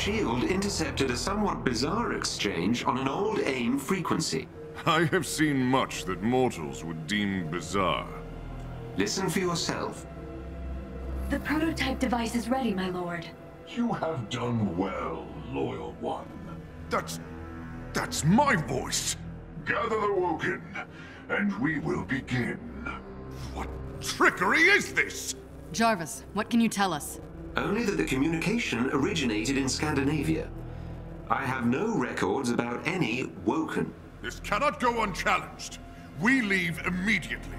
Sir, SHIELD intercepted a somewhat bizarre exchange on an old AIM frequency. I have seen much that mortals would deem bizarre. Listen for yourself. The prototype device is ready, my lord. You have done well, loyal one. That's... that's my voice! Gather the Woken, and we will begin. What trickery is this? Jarvis, what can you tell us? Only that the communication originated in Scandinavia. I have no records about any Woken. This cannot go unchallenged. We leave immediately.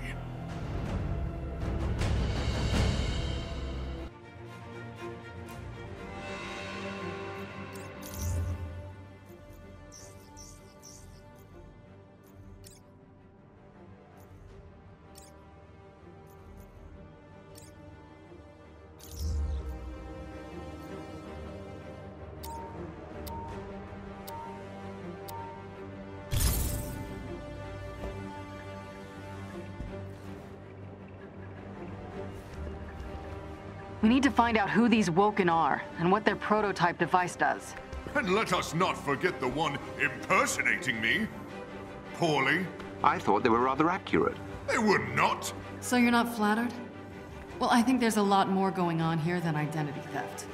Need to find out who these Woken are, and what their prototype device does. And let us not forget the one impersonating me. Poorly. I thought they were rather accurate. They were not. So you're not flattered? Well, I think there's a lot more going on here than identity theft.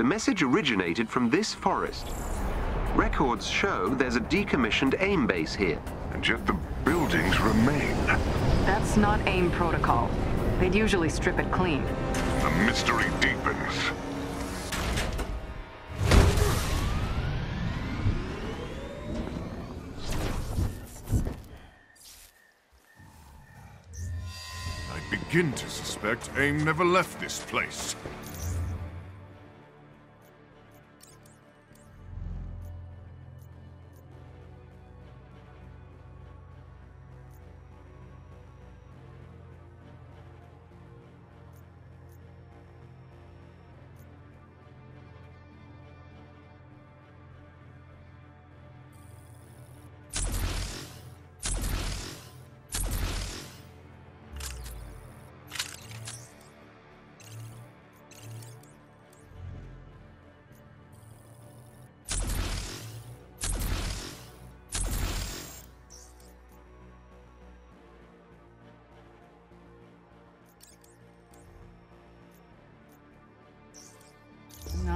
The message originated from this forest. Records show there's a decommissioned AIM base here. And yet the buildings remain. That's not AIM protocol. They'd usually strip it clean. The mystery deepens. I begin to suspect AIM never left this place.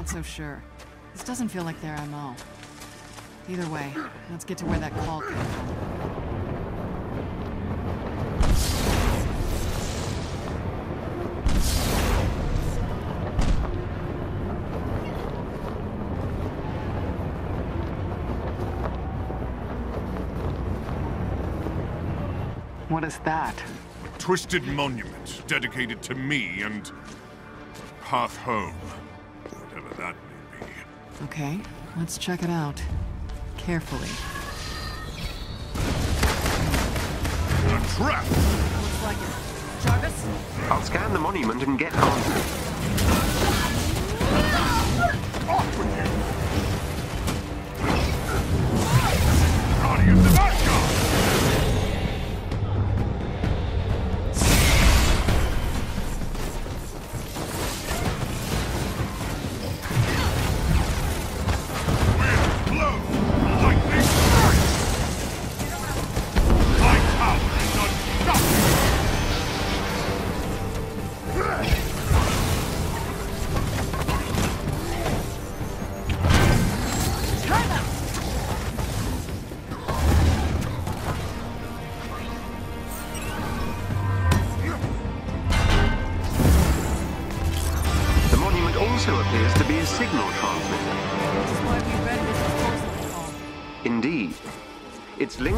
Not so sure. This doesn't feel like their MO. Either way, let's get to where that call came from. What is that? A twisted monument dedicated to me and path home. Okay, let's check it out. Carefully. A trap! Looks like it. Jarvis? I'll scan the monument and get on.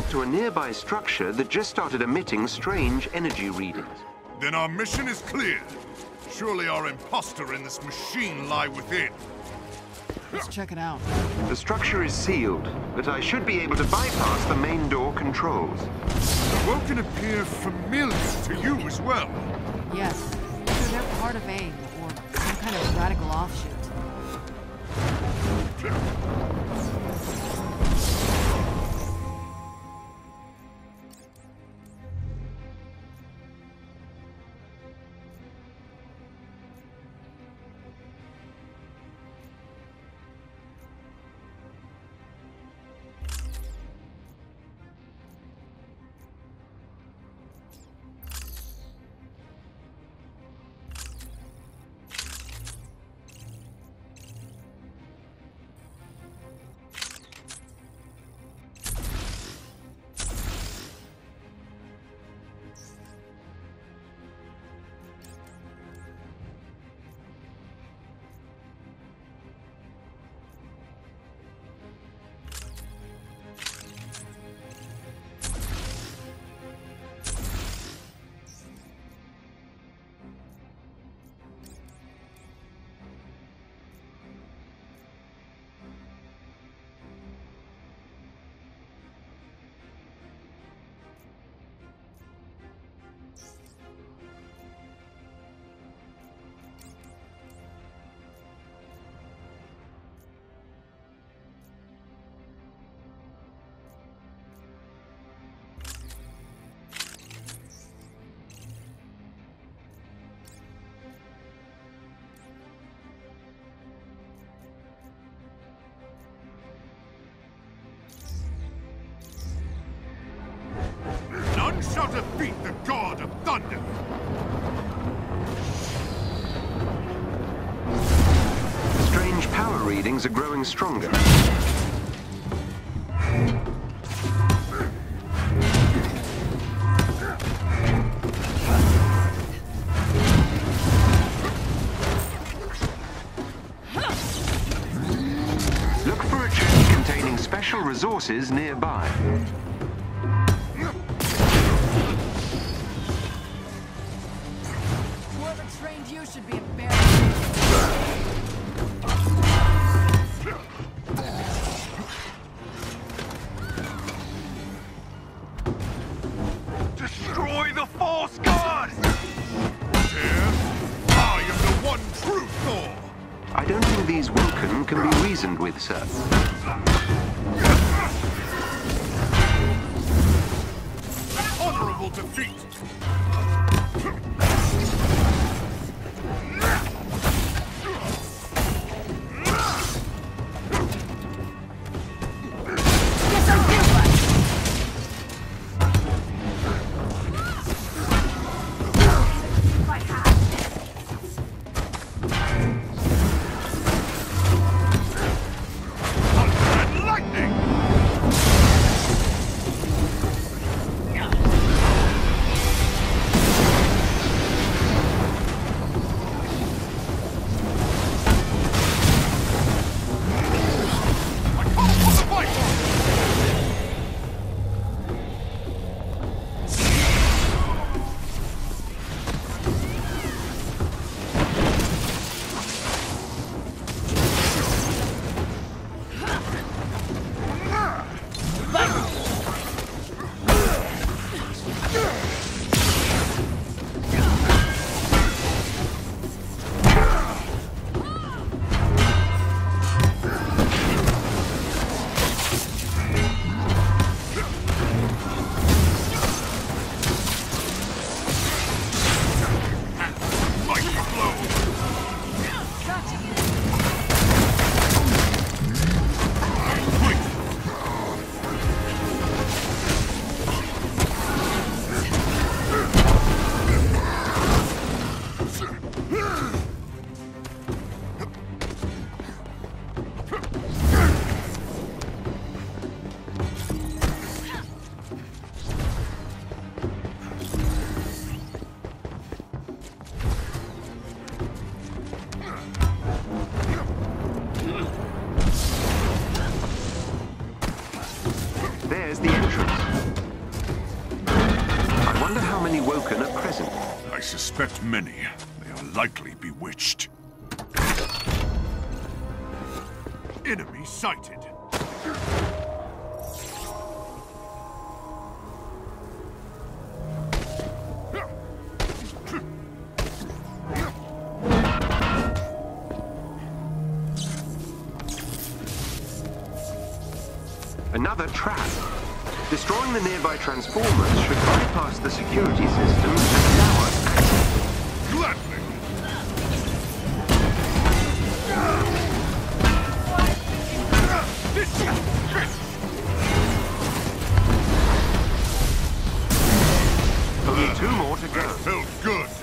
It's to a nearby structure that just started emitting strange energy readings. Then our mission is clear. Surely our imposter and this machine lie within. Let's check it out. The structure is sealed, but I should be able to bypass the main door controls. The Woken appear familiar to you as well. Yes. So they're part of AIM, or some kind of radical offshoot. God. Strange power readings are growing stronger. Look for a chest containing special resources nearby. Bewitched. Enemy sighted. Another trap. Destroying the nearby transformers should bypass the security systems and access. Gladly. More to That go. felt good.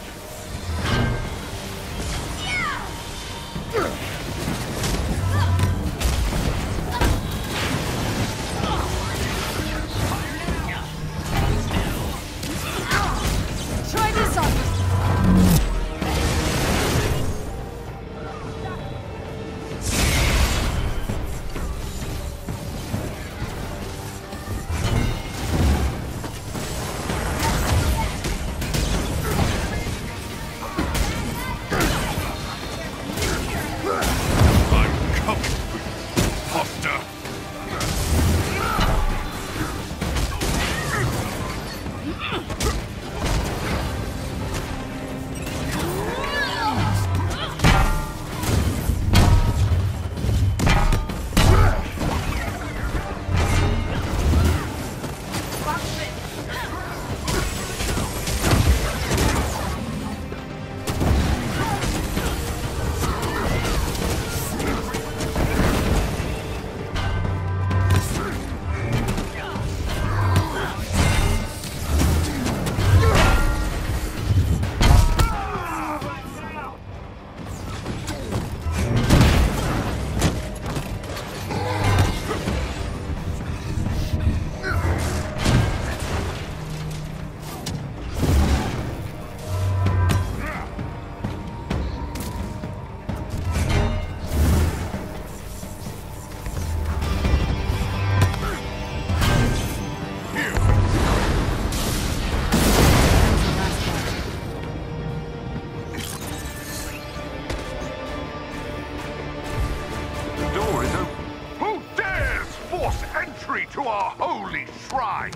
Force entry to our holy shrine?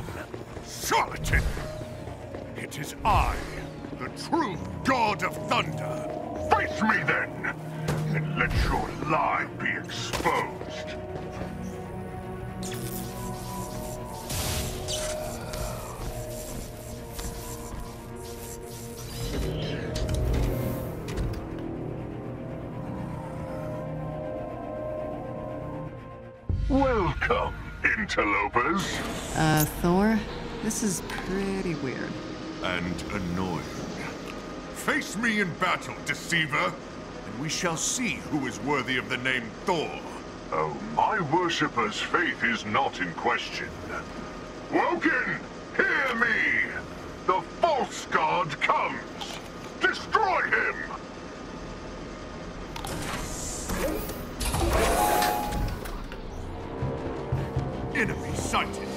charlatan! It is I, the true God of Thunder. Face me then, and let your lie be exposed. Thor? This is pretty weird. and annoying. Face me in battle, deceiver, and we shall see who is worthy of the name Thor. Oh, my worshipper's faith is not in question. Woken, hear me! The false god comes! Destroy him! Enemy sighted.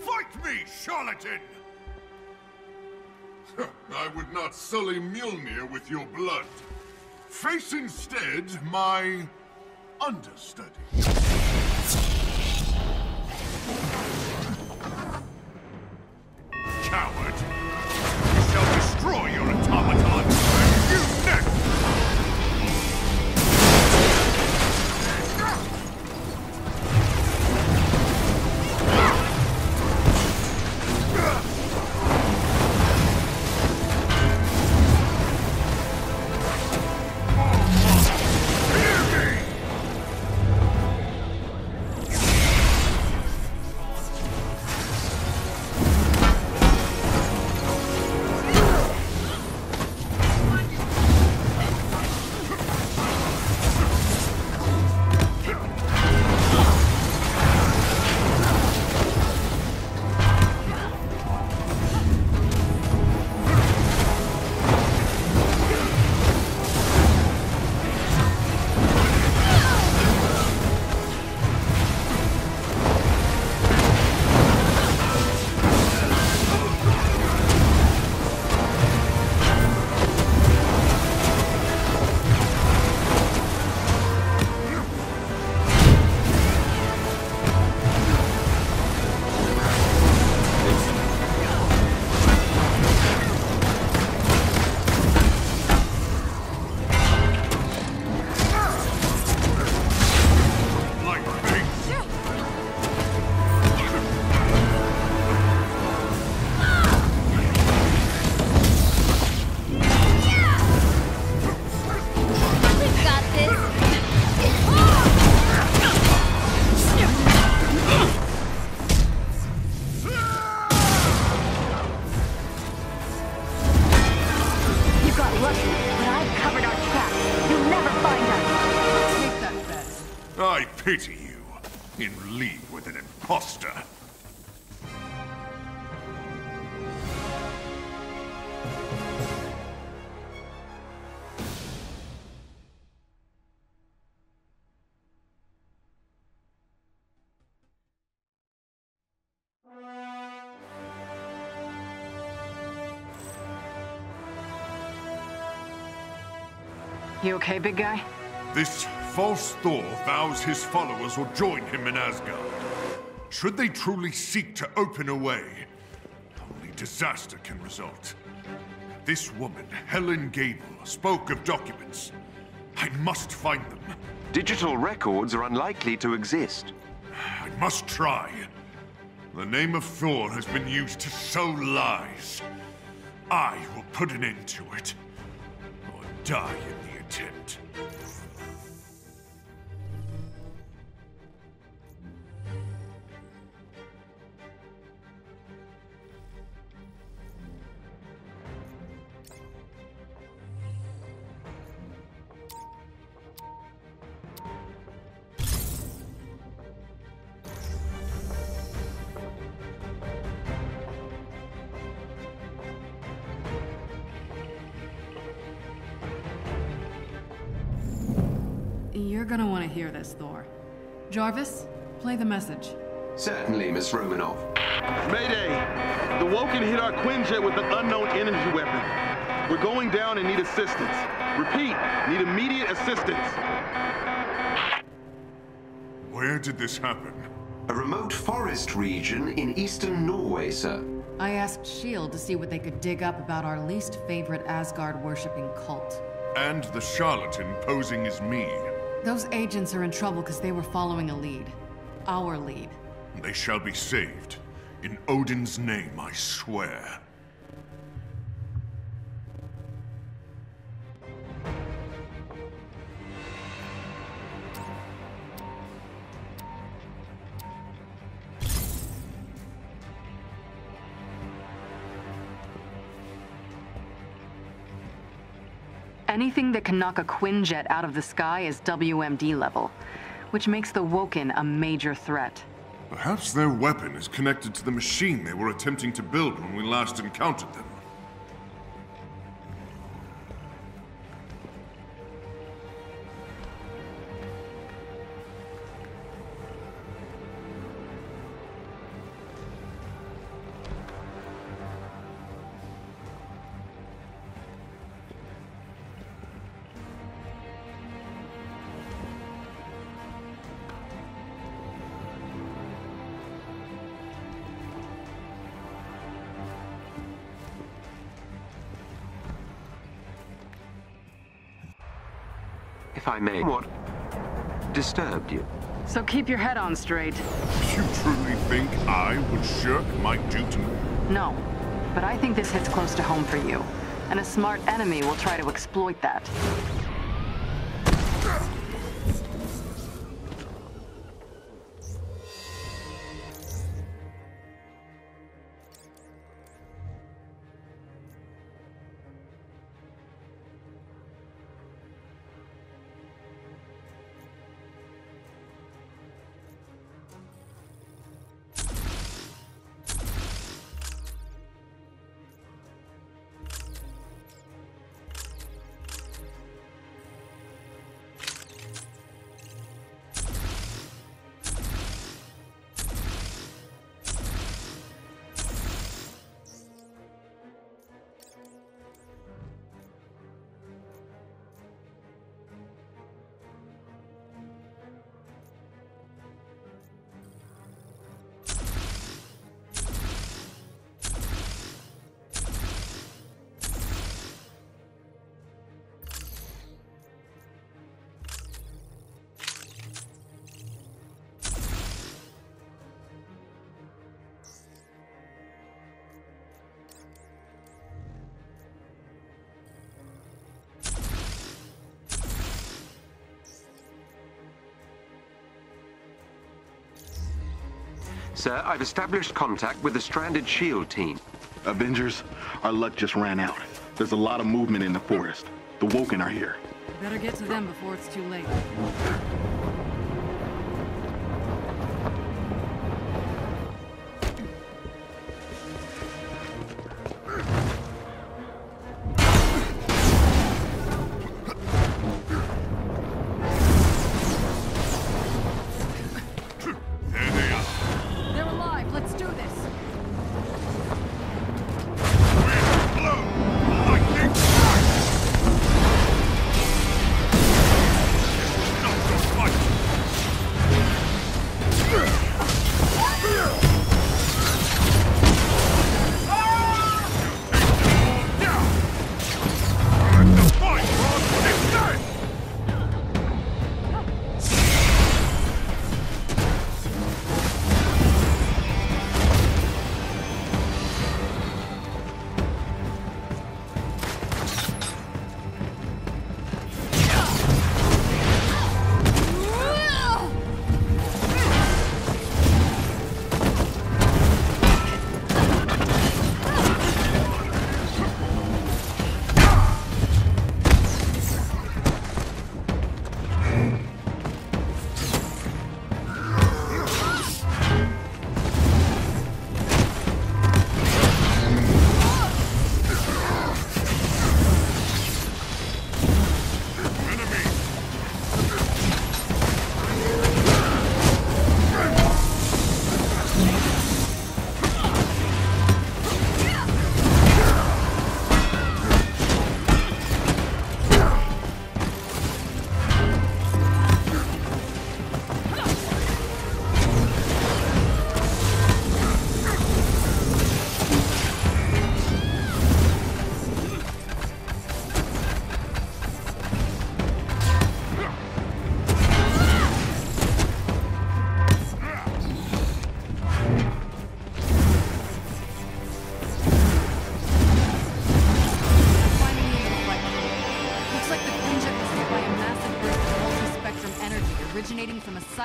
Fight me, charlatan! I would not sully Mjolnir with your blood. Face instead my understudy. You okay, big guy? This false Thor vows his followers will join him in Asgard. Should they truly seek to open a way, only disaster can result. This woman, Helen Gable, spoke of documents. I must find them. Digital records are unlikely to exist. I must try. The name of Thor has been used to sow lies. I will put an end to it. Or die in the attempt. Hear this, Thor. Jarvis, play the message. Certainly, Miss Romanoff. Mayday! The Woken hit our Quinjet with an unknown energy weapon. We're going down and need assistance. Repeat, need immediate assistance. Where did this happen? A remote forest region in eastern Norway, sir. I asked S.H.I.E.L.D. to see what they could dig up about our least favorite Asgard worshipping cult. And the charlatan posing as me. Those agents are in trouble because they were following a lead. Our lead. They shall be saved. In Odin's name, I swear. Anything that can knock a Quinjet out of the sky is WMD level, which makes the Woken a major threat. Perhaps their weapon is connected to the machine they were attempting to build when we last encountered them. I may. What disturbed you? So keep your head on straight. You truly think I would shirk my duty? No, but I think this hits close to home for you. And a smart enemy will try to exploit that. Sir, I've established contact with the stranded SHIELD team. Avengers, our luck just ran out. There's a lot of movement in the forest. The Woken are here. Better get to them before it's too late.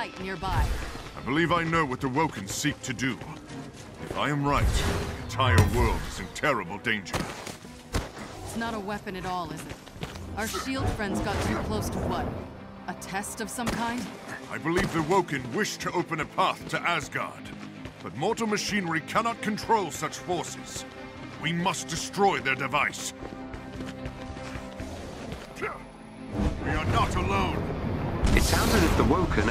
Fleet nearby. I believe I know what the Woken seek to do. If I am right, the entire world is in terrible danger. It's not a weapon at all, is it? Our shield friends got too close to what? A test of some kind? I believe the Woken wish to open a path to Asgard. But mortal machinery cannot control such forces. We must destroy their device. We are not alone. It sounds as if the Woken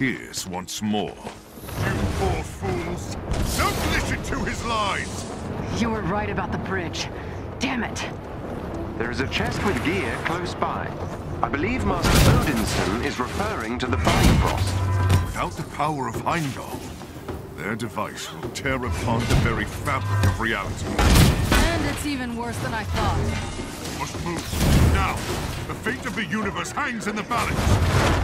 impostor appears once more. You poor fools! Don't listen to his lies! You were right about the bridge. Damn it. There is a chest with gear close by. I believe Master Odinson is referring to the Bifrost. Without the power of Heimdall, their device will tear apart the very fabric of reality. And it's even worse than I thought. Must move. Now! The fate of the universe hangs in the balance!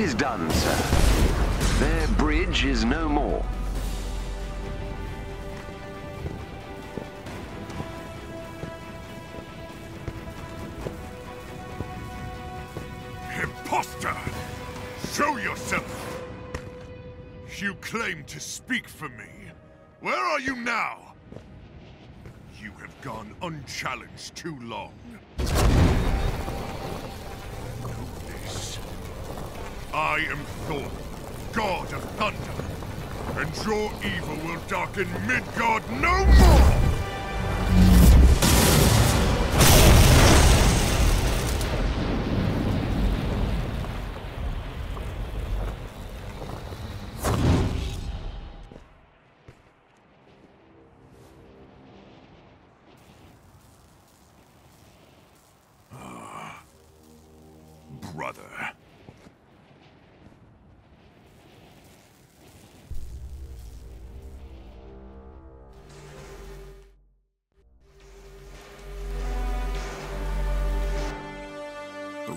It is done, sir. Their bridge is no more. Imposter! Show yourself! You claim to speak for me. Where are you now? You have gone unchallenged too long. I am Thor, god of thunder, and your evil will darken Midgard no more!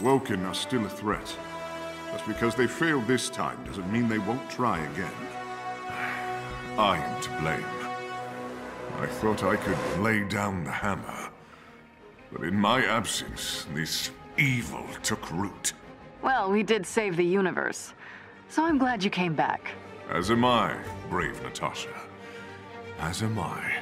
Woken are still a threat. Just because they failed this time doesn't mean they won't try again. I am to blame. I thought I could lay down the hammer. But in my absence, this evil took root. Well, we did save the universe. So I'm glad you came back. As am I, brave Natasha. As am I.